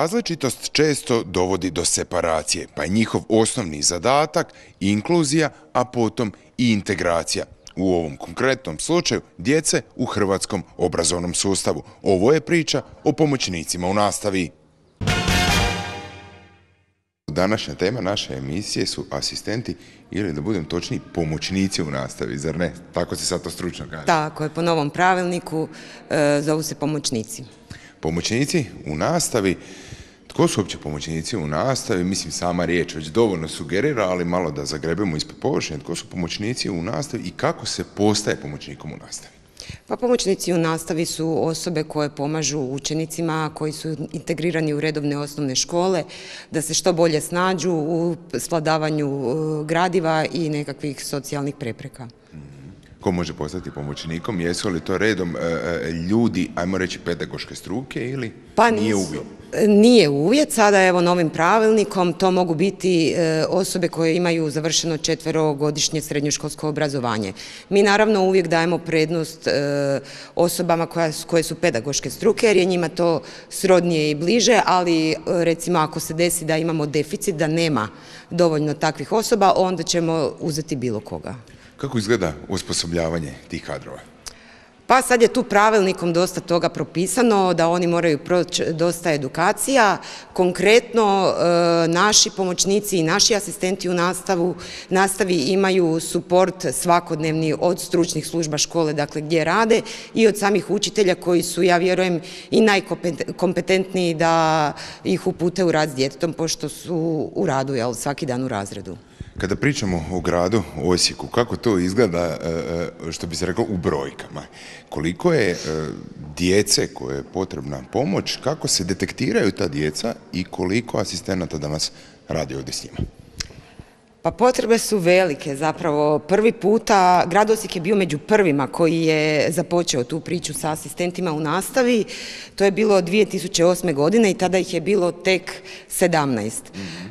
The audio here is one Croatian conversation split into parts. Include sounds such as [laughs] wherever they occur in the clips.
Različitost često dovodi do separacije, pa je njihov osnovni zadatak inkluzija, a potom i integracija. U ovom konkretnom slučaju djece u hrvatskom obrazovnom sustavu. Ovo je priča o pomoćnicima u nastavi. Današnja tema naše emisije su asistenti ili da budem točniji pomoćnici u nastavi, zar ne? Tako se sad to stručno kaže. Tako je, po novom pravilniku e, zovu se pomoćnici. Pomoćnici u nastavi, tko su uopće pomoćnici u nastavi? Mislim, sama riječ već dovoljno sugerira, ali malo da zagrebemo ispod površine. Tko su pomoćnici u nastavi i kako se postaje pomoćnikom u nastavi? Pa pomoćnici u nastavi su osobe koje pomažu učenicima koji su integrirani u redovne osnovne škole da se što bolje snađu u skladavanju e, gradiva i nekakvih socijalnih prepreka. Ko može postati pomoćnikom? Jesu li to redom e, e, ljudi, ajmo reći, pedagoške struke ili Pa nije nisu- uvijek? Nije uvjet, sada evo novim pravilnikom to mogu biti e, osobe koje imaju završeno četverogodišnje srednjoškolsko obrazovanje. Mi naravno uvijek dajemo prednost osobama koja koje su pedagoške struke jer je njima to srodnije i bliže, ali recimo ako se desi da imamo deficit, da nema dovoljno takvih osoba, onda ćemo uzeti bilo koga. Kako izgleda osposobljavanje tih kadrova? Pa sad je tu pravilnikom dosta toga propisano da oni moraju proći dosta edukacija. Konkretno e, naši pomoćnici i naši asistenti u nastavu, nastavi imaju suport svakodnevni od stručnih služba škole, dakle gdje rade i od samih učitelja koji su, ja vjerujem, i najkompetentniji da ih upute u rad s djetetom pošto su u radu, jel, svaki dan u razredu. Kada pričamo o gradu Osijeku, kako to izgleda, e, e, što bi se reklo, u brojkama? Koliko je e, djece koje je potrebna pomoć, kako se detektiraju ta djeca i koliko asistenata danas radi ovdje s njima? Pa potrebe su velike, zapravo prvi puta, grad Osijek je bio među prvima koji je započeo tu priču sa asistentima u nastavi, to je bilo 2008. godine i tada ih je bilo tek 17.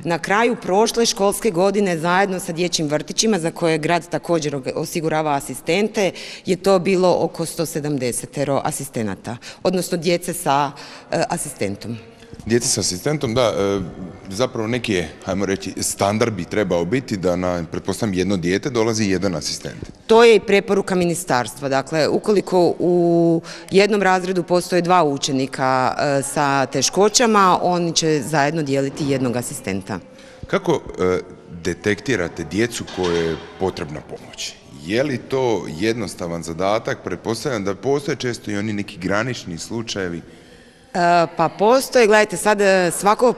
Na kraju prošle školske godine zajedno sa dječjim vrtićima za koje grad također osigurava asistente je to bilo oko 170 asistenata, odnosno djece sa e, asistentom. Djece s asistentom, da, e, zapravo neki je, hajmo reći, standard bi trebao biti da na, pretpostavljam, jedno dijete dolazi jedan asistent. To je i preporuka ministarstva. Dakle, ukoliko u jednom razredu postoje dva učenika e, sa teškoćama, oni će zajedno dijeliti jednog asistenta. Kako e, detektirate djecu koje je potrebna pomoć? Je li to jednostavan zadatak? Pretpostavljam da postoje često i oni neki granični slučajevi. E, Pa postoje, gledajte, sad e, svako,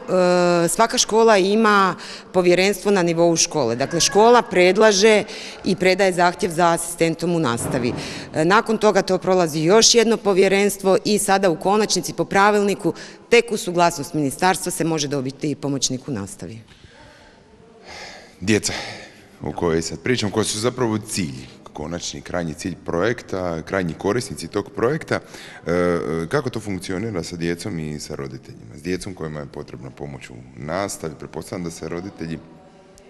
e, svaka škola ima povjerenstvo na nivou škole. Dakle, škola predlaže i predaje zahtjev za asistentom u nastavi. Nakon toga to prolazi još jedno povjerenstvo i sada u konačnici po pravilniku tek u suglasnost ministarstva se može dobiti pomoćnik u nastavi. Djeca o kojoj sad pričam, koji su zapravo cilj, konačni, krajnji cilj projekta, krajnji korisnici tog projekta. E, e, kako to funkcionira sa djecom i sa roditeljima? S djecom kojima je potrebna pomoć u nastavi. Pretpostavljam da se roditelji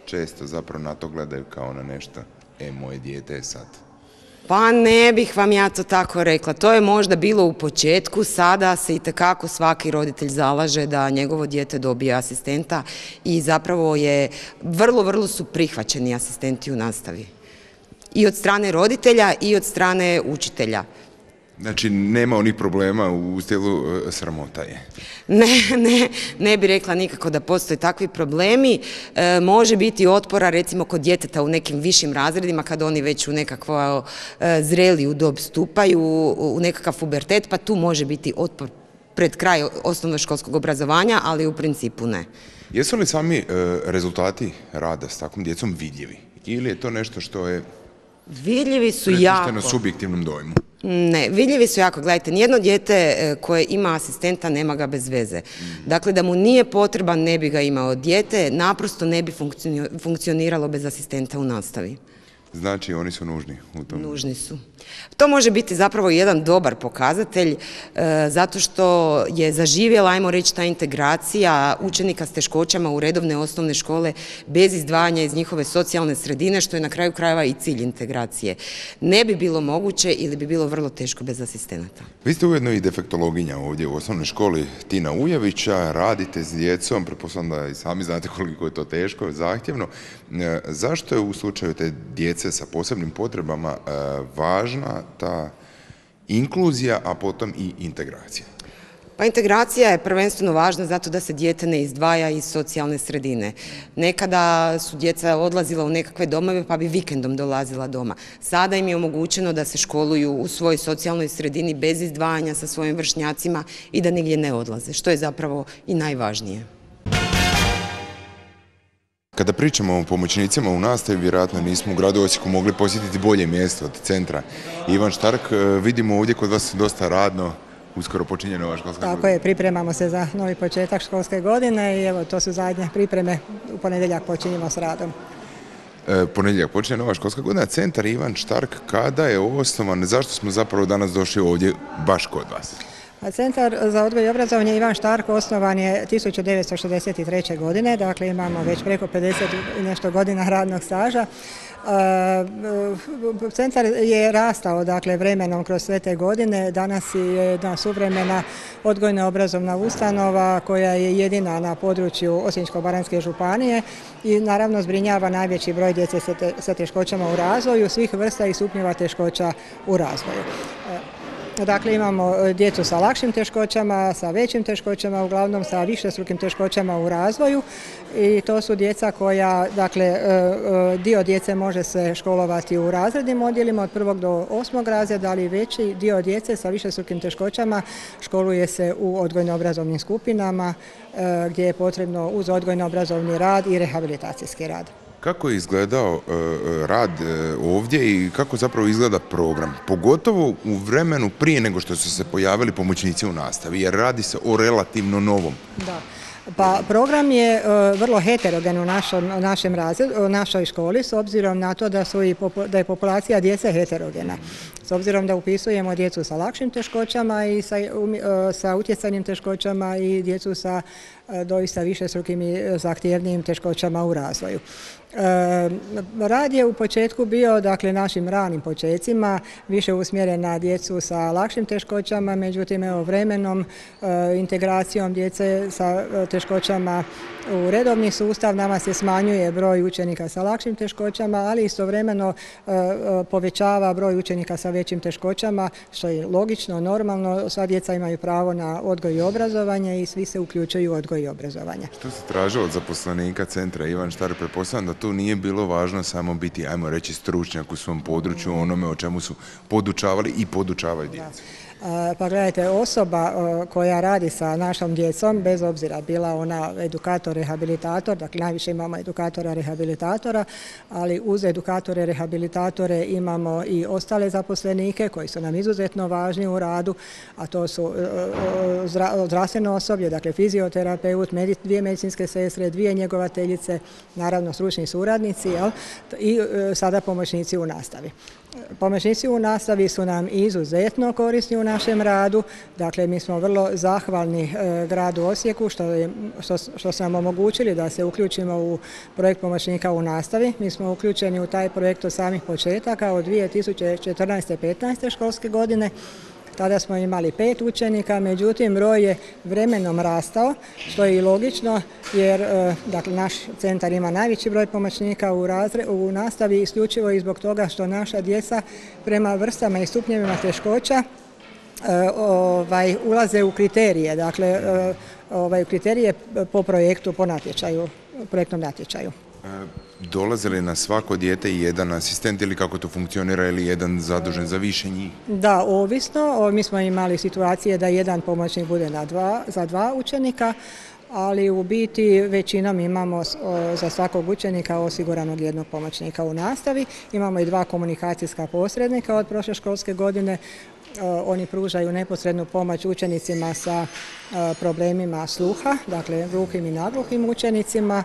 često zapravo na to gledaju kao na nešto. E, moje dijete je sad. Pa ne bih vam ja to tako rekla. To je možda bilo u početku, sada se i tekako svaki roditelj zalaže da njegovo dijete dobije asistenta i zapravo je, vrlo, vrlo su prihvaćeni asistenti u nastavi. I od strane roditelja i od strane učitelja. Znači, nema onih problema u stilu e, sramota je. Ne, ne, ne bi rekla nikako da postoje takvi problemi. E, može biti otpora recimo kod djeteta u nekim višim razredima kad oni već u nekakvo e, zreliju dob stupaju, u, u nekakav pubertet, pa tu može biti otpor pred kraj osnovnoškolskog obrazovanja, ali u principu ne. Jesu li sami e, rezultati rada s takvom djecom vidljivi? Ili je to nešto što je Vidljivi su prepušteno jako. subjektivnom dojmu? Ne, vidljivi su jako. Gledajte, nijedno dijete e, koje ima asistenta nema ga bez veze. Dakle, da mu nije potreban, ne bi ga imao. Dijete naprosto ne bi funkcioniralo bez asistenta u nastavi. Znači, oni su nužni u tom. Nužni su. To može biti zapravo jedan dobar pokazatelj e, zato što je zaživjela, ajmo reći, ta integracija učenika s teškoćama u redovne osnovne škole bez izdvajanja iz njihove socijalne sredine, što je na kraju krajeva i cilj integracije. Ne bi bilo moguće ili bi bilo vrlo teško bez asistenata. Vi ste ujedno i defektologinja ovdje u osnovnoj školi Tina Ujevića, radite s djecom, pretpostavljam da i sami znate koliko je to teško, zahtjevno. E, zašto je u slučaju te djece sa posebnim potrebama e, važna ta inkluzija, a potom i integracija? Pa integracija je prvenstveno važna zato da se dijete ne izdvaja iz socijalne sredine. Nekada su djeca odlazila u nekakve domove pa bi vikendom dolazila doma. Sada im je omogućeno da se školuju u svojoj socijalnoj sredini bez izdvajanja sa svojim vršnjacima i da nigdje ne odlaze, što je zapravo i najvažnije. Kada pričamo o pomoćnicima u nastavi, vjerojatno nismo u gradu Osijeku mogli posjetiti bolje mjesto od centra. Ivan Štark, e, vidimo ovdje kod vas dosta radno, uskoro počinje nova školska godina. Tako je, pripremamo se za novi početak školske godine i evo to su zadnje pripreme, u ponedjeljak počinjemo s radom. E, ponedjeljak počinje nova školska godina, centar Ivan Štark, kada je osnovan, zašto smo zapravo danas došli ovdje baš kod vas? Centar za odgoj i obrazovanje Ivan Štark osnovan je 1963. godine, dakle imamo već preko 50 i nešto godina radnog staža. E, centar je rastao dakle vremenom kroz sve te godine. Danas je jedna suvremena odgojna obrazovna ustanova koja je jedina na području Osječko-baranjske županije i naravno zbrinjava najveći broj djece sa teškoćama u razvoju, svih vrsta i stupnjeva teškoća u razvoju. Dakle, imamo e, djecu sa lakšim teškoćama, sa većim teškoćama, uglavnom sa višestrukim teškoćama u razvoju i to su djeca koja, dakle, e, e, dio djece može se školovati u razrednim odjelima od prvog do osmog razreda, ali veći dio djece sa višestrukim teškoćama školuje se u odgojno-obrazovnim skupinama gdje je potrebno uz odgojno-obrazovni rad i rehabilitacijski rad. Kako je izgledao e, e, rad e, ovdje i kako zapravo izgleda program? Pogotovo u vremenu prije nego što su se pojavili pomoćnici u nastavi, jer radi se o relativno novom. Da. Pa program je vrlo heterogen u našem našoj školi s obzirom na to da, je populacija djece heterogena. S obzirom da upisujemo djecu sa lakšim teškoćama i sa, sa utjecajnim teškoćama i djecu sa doista više strukim i zahtjevnijim teškoćama u razvoju. Rad je u početku bio, dakle našim ranim počecima, više usmjeren na djecu sa lakšim teškoćama, međutim evo vremenom, e, integracijom djece sa e, teškoćama u redovni sustav nama se smanjuje broj učenika sa lakšim teškoćama, ali istovremeno e, povećava broj učenika sa većim teškoćama, što je logično, normalno, sva djeca imaju pravo na odgoj i obrazovanje i svi se uključuju u odgoj i obrazovanje. Što se tražilo od zaposlenika centra Ivan Štar, prepostavljam da tu nije bilo važno samo biti, ajmo reći, stručnjak u svom području, onome o čemu su podučavali i podučavaju djecu. Pa gledajte, osoba koja radi sa našom djecom, bez obzira bila ona edukator, rehabilitator, dakle najviše imamo edukatora, rehabilitatora, ali uz edukatore, rehabilitatore imamo i ostale zaposlenike koji su nam izuzetno važni u radu, a to su e, e, zdravstveno osoblje, dakle fizioterapeut, dvije medicinske sestre, dvije njegovateljice, naravno stručni suradnici i e, sada pomoćnici u nastavi. Pomoćnici u nastavi su nam izuzetno korisni u našem radu, dakle mi smo vrlo zahvalni e, gradu Osijeku što, što su nam omogućili da se uključimo u projekt pomoćnika u nastavi. Mi smo uključeni u taj projekt od samih početaka od 2014. 15. školske godine tada smo imali pet učenika, međutim broj je vremenom rastao, što je i logično jer e, dakle, naš centar ima najveći broj pomoćnika u, u nastavi isključivo i zbog toga što naša djeca prema vrstama i stupnjevima teškoća e, ovaj, ulaze u kriterije, dakle e, ovaj, kriterije po projektu, po natječaju, projektnom natječaju. Dolaze li na svako dijete jedan asistent ili kako to funkcionira ili jedan zadužen za više njih? Da, ovisno. Mi smo imali situacije da jedan pomoćnik bude za dva učenika, ali u biti većinom imamo za svakog učenika osiguranog jednog pomoćnika u nastavi. Imamo i dva komunikacijska posrednika od prošle školske godine. Oni pružaju neposrednu pomoć učenicima sa problemima sluha, dakle gluhim i nagluhim učenicima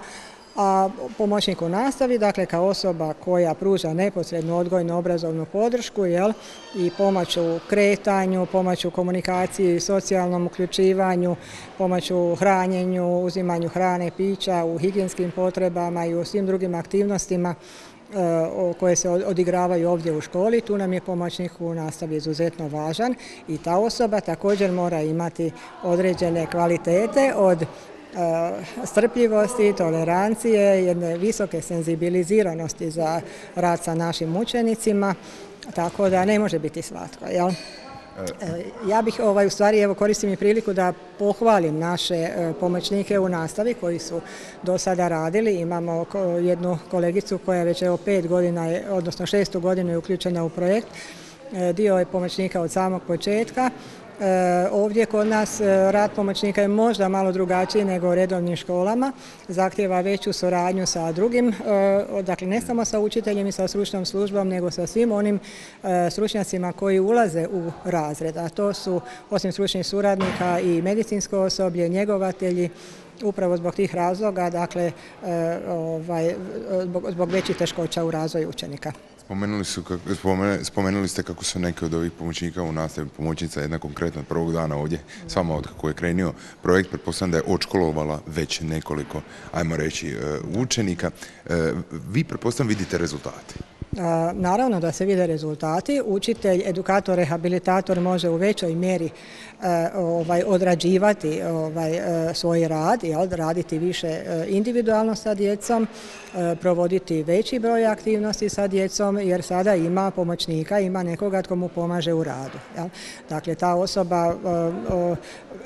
a pomoćnik u nastavi, dakle kao osoba koja pruža neposrednu odgojno obrazovnu podršku jel, i pomoć u kretanju, pomoć u komunikaciji, socijalnom uključivanju, pomoć u hranjenju, uzimanju hrane, pića, u higijenskim potrebama i u svim drugim aktivnostima e, koje se odigravaju ovdje u školi. Tu nam je pomoćnik u nastavi izuzetno važan i ta osoba također mora imati određene kvalitete od strpljivosti, tolerancije, jedne visoke senzibiliziranosti za rad sa našim učenicima, tako da ne može biti svatko. Jel? Eh, ja bih ovaj, u stvari evo koristim i priliku da pohvalim naše pomoćnike u nastavi koji su do sada radili. Imamo jednu kolegicu koja već evo pet godina, odnosno šestu godinu je uključena u projekt. Dio je pomoćnika od samog početka E, ovdje kod nas e, rad pomoćnika je možda malo drugačiji nego u redovnim školama, zahtjeva veću suradnju sa drugim, e, dakle ne samo sa učiteljem i sa stručnom službom, nego sa svim onim stručnjacima koji ulaze u razred, a to su osim stručnih suradnika i medicinsko osoblje, njegovatelji, upravo zbog tih razloga, dakle, ovaj, zbog većih teškoća u razvoju učenika. Spomenuli, su, spomenuli ste kako su neki od ovih pomoćnika u nastavi pomoćnica jedna konkretna od prvog dana ovdje s vama od kako je krenio projekt, pretpostavljam da je očkolovala već nekoliko, ajmo reći, e, učenika. E, vi pretpostavljam vidite rezultate. Naravno da se vide rezultati. Učitelj, edukator, rehabilitator može u većoj mjeri ovaj, odrađivati ovaj, e, svoj rad, jel, raditi više e, individualno sa djecom, provoditi veći broj aktivnosti sa djecom jer sada ima pomoćnika, ima nekoga tko mu pomaže u radu. Jel. Dakle, ta osoba,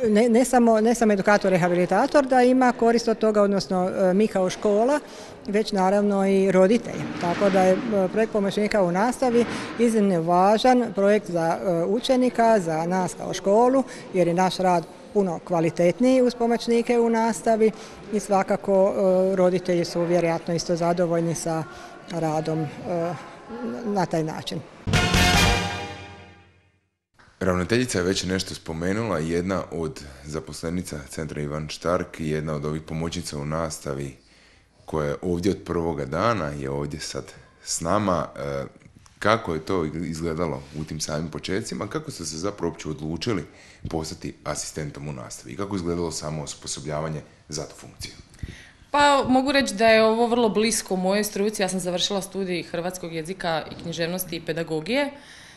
ne, ne, samo, ne samo edukator, rehabilitator da ima korist od toga, odnosno mi kao škola, već naravno i roditelj. Tako da je projekt pomoćnika u nastavi iznimno važan projekt za e, učenika, za nas kao školu, jer je naš rad puno kvalitetniji uz pomoćnike u nastavi i svakako e, roditelji su vjerojatno isto zadovoljni sa radom e, na taj način. Ravnateljica je već nešto spomenula, jedna od zaposlenica Centra Ivan Štark i jedna od ovih pomoćnica u nastavi koja je ovdje od prvoga dana je ovdje sad s nama. Kako je to izgledalo u tim samim početcima, kako ste se zapravo uopće odlučili postati asistentom u nastavi i kako je izgledalo samo osposobljavanje za tu funkciju? Pa mogu reći da je ovo vrlo blisko mojoj struci. Ja sam završila studij hrvatskog jezika i književnosti i pedagogije.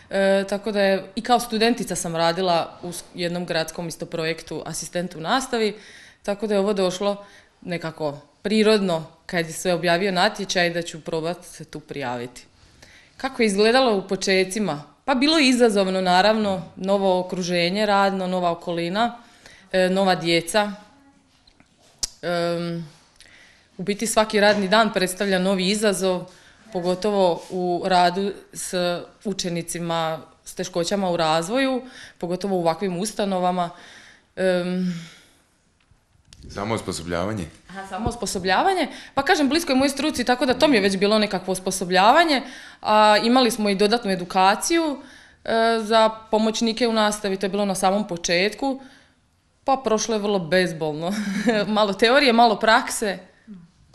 E, tako da je i kao studentica sam radila u jednom gradskom isto projektu asistent u nastavi. Tako da je ovo došlo nekako prirodno kad je sve objavio natječaj da ću probati se tu prijaviti. Kako je izgledalo u počecima? Pa bilo je izazovno naravno, novo okruženje radno, nova okolina, e, nova djeca. u biti svaki radni dan predstavlja novi izazov, pogotovo u radu s učenicima s teškoćama u razvoju, pogotovo u ovakvim ustanovama. Samo osposobljavanje? Aha, samo osposobljavanje. Pa kažem, blisko je moj struci, tako da to mi je već bilo nekakvo osposobljavanje. A, imali smo i dodatnu edukaciju e, za pomoćnike u nastavi, to je bilo na samom početku. Pa prošlo je vrlo bezbolno. [laughs] malo teorije, malo prakse.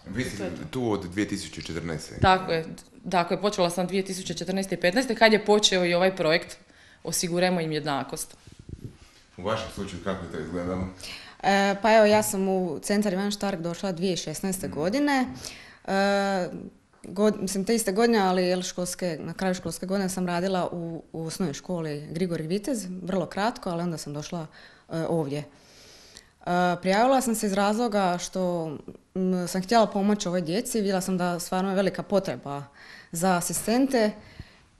Vi ste tu od 2014. Tako je, tako je, počela sam 2014. i 2015. kad je počeo i ovaj projekt Osigurajmo im jednakost. U vašem slučaju kako je to izgledalo? E, pa evo, ja sam u centar Ivan Štark došla 2016. Mhm. godine. E, god, mislim, te iste godine, ali jel, školske, na kraju školske godine sam radila u, u osnovnoj školi Grigori Vitez, vrlo kratko, ali onda sam došla e, ovdje. Prijavila sam se iz razloga što sam htjela pomoći ovoj djeci, vidjela sam da stvarno je velika potreba za asistente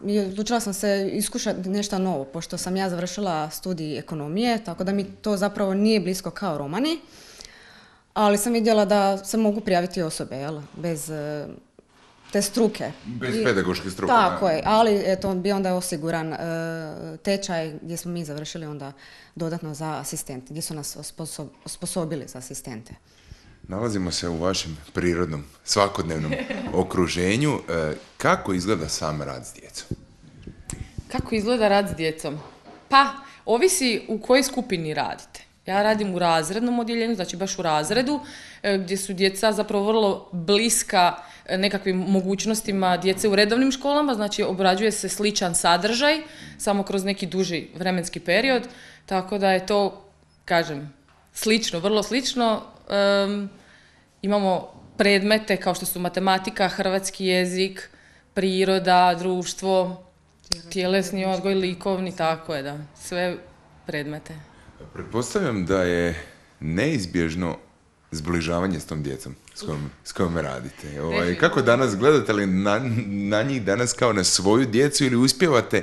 i odlučila sam se iskušati nešto novo, pošto sam ja završila studij ekonomije, tako da mi to zapravo nije blisko kao romani, ali sam vidjela da se mogu prijaviti osobe, jel, bez e, te struke. Bez pedagoške struke. Tako je, ali eto, bi onda osiguran e, tečaj gdje smo mi završili onda dodatno za asistente, gdje su nas osposobili za asistente. Nalazimo se u vašem prirodnom, svakodnevnom [laughs] okruženju. E, kako izgleda sam rad s djecom? Kako izgleda rad s djecom? Pa, ovisi u kojoj skupini radite. Ja radim u razrednom odjeljenju, znači baš u razredu, e, gdje su djeca zapravo vrlo bliska e, nekakvim mogućnostima djece u redovnim školama, znači obrađuje se sličan sadržaj, samo kroz neki duži vremenski period, tako da je to, kažem, slično, vrlo slično. Imamo predmete kao što su matematika, hrvatski jezik, priroda, društvo, tjelesni odgoj, likovni, tako je da, sve predmete. Pretpostavljam da je neizbježno zbližavanje s tom djecom s kojom, s kojom radite. Ovaj, kako danas gledate li na, na njih danas kao na svoju djecu ili uspijevate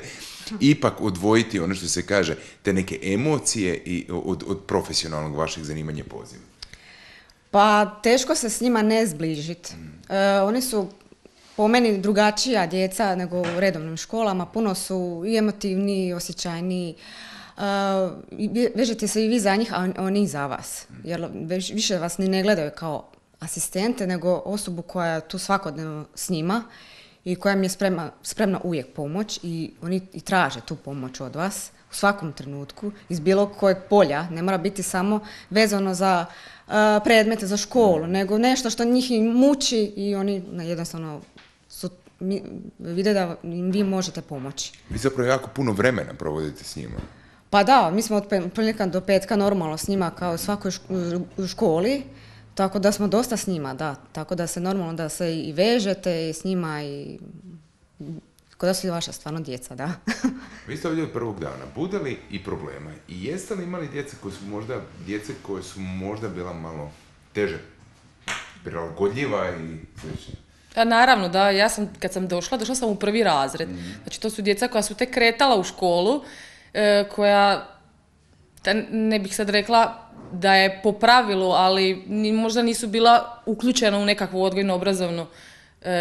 ipak odvojiti ono što se kaže te neke emocije i od, od profesionalnog vašeg zanimanja poziva? Pa teško se s njima ne zbližiti. E, oni su po meni drugačija djeca nego u redovnim školama. Puno su i emotivniji, i osjećajniji. Uh, vežete se i vi za njih, a oni za vas. Jer više vas ni ne gledaju kao asistente, nego osobu koja je tu svakodnevno s njima i koja mi je spremna, spremna uvijek pomoć i oni i traže tu pomoć od vas u svakom trenutku iz bilo kojeg polja. Ne mora biti samo vezano za uh, predmete za školu, nego nešto što njih muči i oni jednostavno su vide da im vi možete pomoći. Vi zapravo jako puno vremena provodite s njima. Pa da, mi smo od ponedjeljka do petka normalno s njima kao u svakoj školi, tako da smo dosta s njima, da. Tako da se normalno da se i vežete i s njima i kod da su i vaša stvarno djeca, da. [laughs] Vi ste ovdje od prvog dana. Bude li i problema? I jeste li imali djece koje su možda, djece koje su možda bila malo teže prilagodljiva i slično? Pa naravno, da. Ja sam, kad sam došla, došla sam u prvi razred. Mhm. Znači, to su djeca koja su tek kretala u školu E, koja, ne bih sad rekla da je po pravilu, ali možda nisu bila uključena u nekakvu odgojno-obrazovnu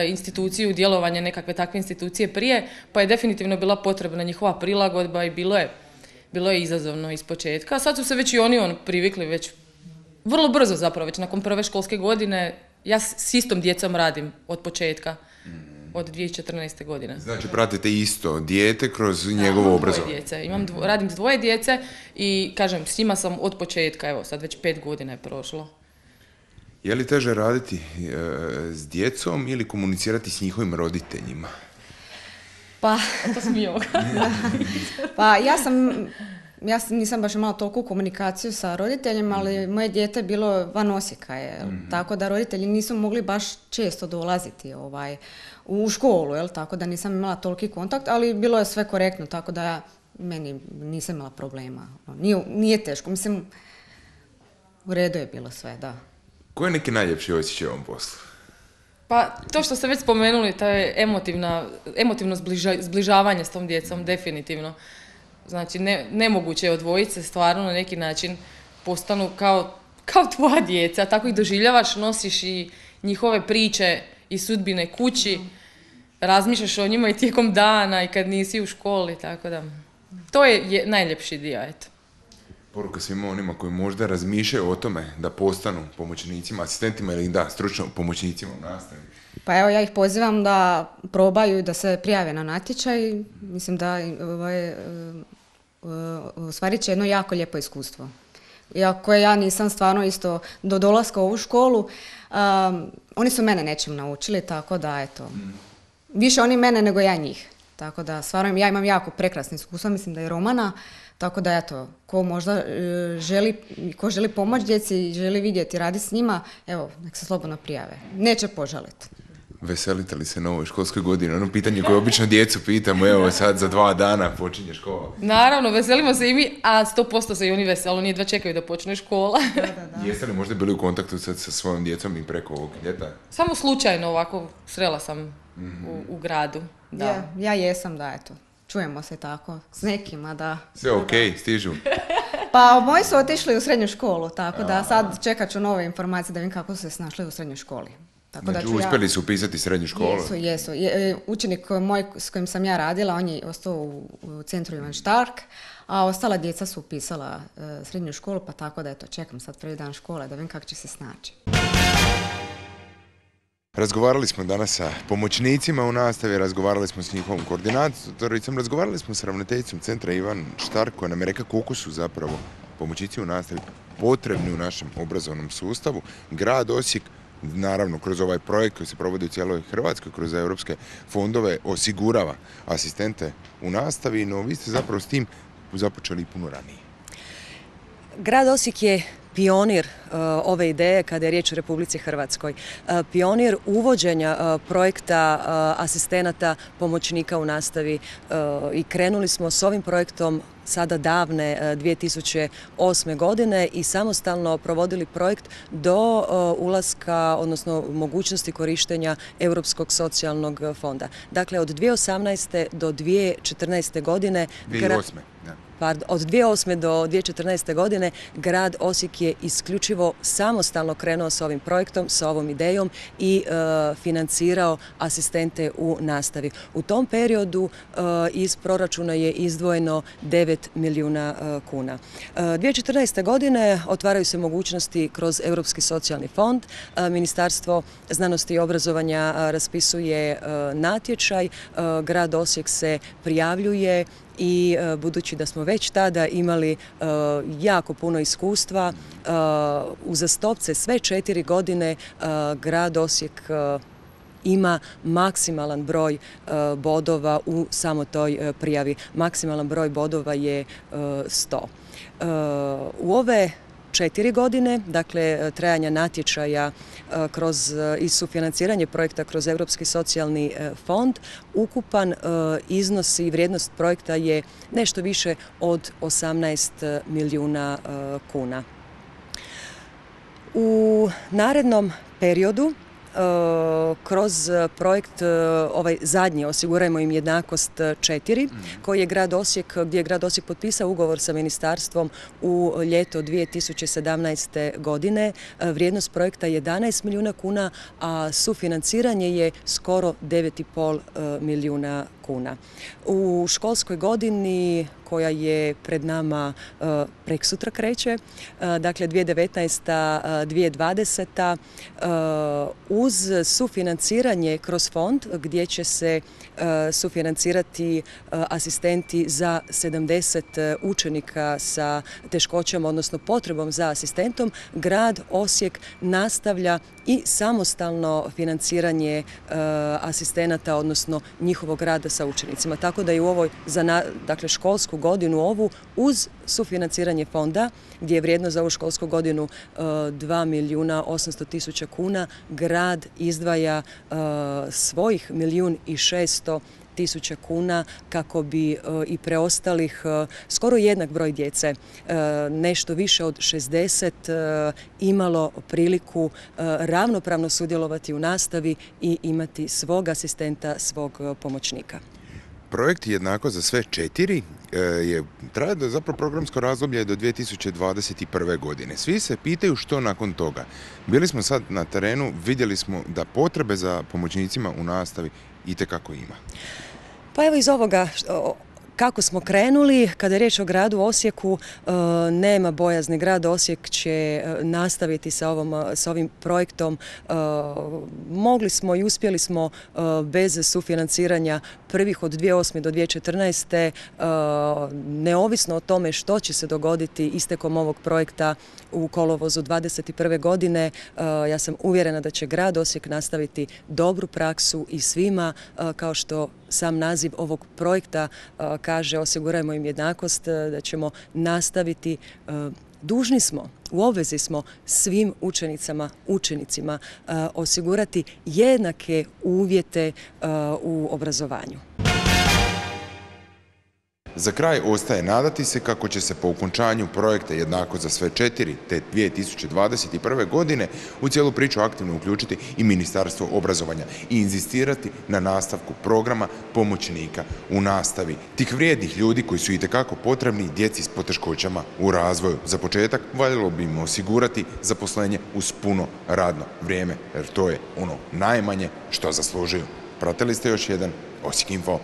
instituciju, djelovanje nekakve takve institucije prije, pa je definitivno bila potrebna njihova prilagodba i bilo je, bilo je izazovno iz početka. Sad su se već i oni on privikli već vrlo brzo zapravo, već nakon prve školske godine. Ja s istom djecom radim od početka od 2014. godine. Znači pratite isto dijete kroz njegovo obrazovanje? djece. Imam radim s dvoje djece i kažem s njima sam od početka, evo sad već pet godina je prošlo. Je li teže raditi e, s djecom ili komunicirati s njihovim roditeljima? Pa, to sam [laughs] pa ja sam ja nisam baš imala toliko komunikaciju sa roditeljima, ali mhm. moje dijete je bilo van Osijeka, je, mhm. tako da roditelji nisu mogli baš često dolaziti ovaj, u školu, jel, tako da nisam imala toliki kontakt, ali bilo je sve korektno, tako da meni nisam imala problema. Ono, nije, nije teško, mislim, u redu je bilo sve, da. Ko je neki najljepši osjećaj u ovom poslu? Pa to što ste već spomenuli, to je emotivna, emotivno zbližavanje s tom djecom, definitivno. Znači, ne, nemoguće je odvojiti se stvarno na neki način postanu kao, kao tvoja djeca, tako ih doživljavaš, nosiš i njihove priče i sudbine kući, razmišljaš o njima i tijekom dana i kad nisi u školi, tako da to je, najljepši dio, eto. Poruka svima onima koji možda razmišljaju o tome da postanu pomoćnicima, asistentima ili da, stručno pomoćnicima u nastavi. Pa evo ja ih pozivam da probaju da se prijave na natječaj. Mislim da ovaj, e, ostvarit će jedno jako lijepo iskustvo. Iako ja nisam stvarno isto do dolaska u ovu školu, oni su mene nečem naučili, tako da eto, više oni mene nego ja njih. Tako da stvarno ja imam jako prekrasni iskustvo, mislim da je Romana, tako da eto, ko možda e, želi, ko želi pomoć djeci i želi vidjeti, radi s njima, evo, nek se slobodno prijave. Neće požaliti. Veselite li se novoj školskoj godini? Ono pitanje koje obično djecu pitamo, evo sad za dva dana počinje škola. Naravno, veselimo se i mi, a sto posto se i oni veselo, nije dva čekaju da počne škola. Da, da, [laughs] da. Jeste li možda bili u kontaktu sad sa svojom djecom i preko ovog ljeta? Samo slučajno ovako, srela sam u, gradu. Da. Ja, ja jesam, da, eto. Čujemo se tako, s nekima, da. Sve ok, stižu. [laughs] Pa moji su otišli u srednju školu, tako da sad čekat ću nove informacije da vidim kako su se snašli u srednjoj školi. Tako znači, da uspjeli su upisati srednju školu? Jesu, jesu. Je, učenik moj s kojim sam ja radila, on je ostao u, centru Ivan Štark, a ostala djeca su upisala e, srednju školu, pa tako da eto, čekam sad prvi dan škole da vidim kako će se snaći. Razgovarali smo danas sa pomoćnicima u nastavi, razgovarali smo s njihovom koordinatoricom, razgovarali smo s ravnateljicom centra Ivan Štark koja nam je rekao koliko su zapravo pomoćnici u nastavi potrebni u našem obrazovnom sustavu. Grad Osijek naravno kroz ovaj projekt koji se provodi u cijeloj Hrvatskoj, kroz europske fondove, osigurava asistente u nastavi, no vi ste zapravo s tim započeli puno ranije. Grad Osijek je pionir e, ove ideje kada je riječ o Republici Hrvatskoj. E, pionir uvođenja e, projekta asistenata pomoćnika u nastavi i krenuli smo s ovim projektom sada davne 2008. godine i samostalno provodili projekt do ulaska, odnosno mogućnosti korištenja Europskog socijalnog fonda. Dakle, od 2018. do 2014. godine... 2008 od 2008. do 2014. godine grad Osijek je isključivo samostalno krenuo s ovim projektom, sa ovom idejom i e, financirao asistente u nastavi. U tom periodu e, iz proračuna je izdvojeno 9 milijuna e, kuna. 2014. godine otvaraju se mogućnosti kroz Europski socijalni fond. Ministarstvo znanosti i obrazovanja raspisuje natječaj. Grad Osijek se prijavljuje i e, budući da smo već tada imali e, jako puno iskustva, e, uzastopce sve četiri godine grad Osijek ima maksimalan broj bodova u samo toj prijavi. Maksimalan broj bodova je 100. U ove četiri godine, dakle trajanja natječaja e, kroz e, i sufinanciranje projekta kroz Europski socijalni e, fond, ukupan iznos i vrijednost projekta je nešto više od 18 milijuna kuna. U narednom periodu kroz projekt ovaj zadnji Osigurajmo im jednakost četiri koji je grad Osijek, gdje je grad Osijek potpisao ugovor sa ministarstvom u ljeto 2017. godine. Vrijednost projekta je 11 milijuna kuna, a sufinanciranje je skoro 9,5 milijuna kuna. U školskoj godini koja je pred nama e, prek sutra kreće, e, dakle 2019-2020 e, uz sufinanciranje kroz fond gdje će se sufinancirati asistenti za 70 učenika sa teškoćama, odnosno potrebom za asistentom, grad Osijek nastavlja i samostalno financiranje asistenata, odnosno njihovog rada sa učenicima. Tako da je u ovoj za dakle, školsku godinu ovu uz sufinanciranje fonda gdje je vrijedno za ovu školsku godinu 2 e, milijuna 800 tisuća kuna, grad izdvaja e, svojih milijun i 600 tisuća kuna kako bi e, i preostalih skoro jednak broj djece, nešto više od 60 imalo priliku ravnopravno sudjelovati u nastavi i imati svog asistenta, svog pomoćnika. Projekt jednako za sve četiri e, je traje do zapravo programsko razdoblje do 2021. godine. Svi se pitaju što nakon toga. Bili smo sad na terenu, vidjeli smo da potrebe za pomoćnicima u nastavi itekako ima. Pa evo iz ovoga kako smo krenuli, kada je riječ o gradu Osijeku, e, nema bojazni. Grad Osijek će e, nastaviti sa, ovom, e, sa ovim projektom. Mogli smo i uspjeli smo bez sufinanciranja prvih od 2008. do 2014. Neovisno o tome što će se dogoditi istekom ovog projekta u kolovozu 2021. godine, ja sam uvjerena da će grad Osijek nastaviti dobru praksu i svima, kao što sam naziv ovog projekta kaže osigurajmo im jednakost, da ćemo nastaviti dužni smo, u obvezi smo svim učenicama, učenicima osigurati jednake uvjete u obrazovanju. Za kraj ostaje nadati se kako će se po okončanju projekta jednako za sve četiri te 2021. godine u cijelu priču aktivno uključiti i Ministarstvo obrazovanja i inzistirati na nastavku programa pomoćnika u nastavi. Tih vrijednih ljudi koji su itekako potrebni djeci s poteškoćama u razvoju. Za početak valjalo bi im osigurati zaposlenje uz puno radno vrijeme jer to je ono najmanje što zaslužuju. Pratili ste još jedan Osijek Info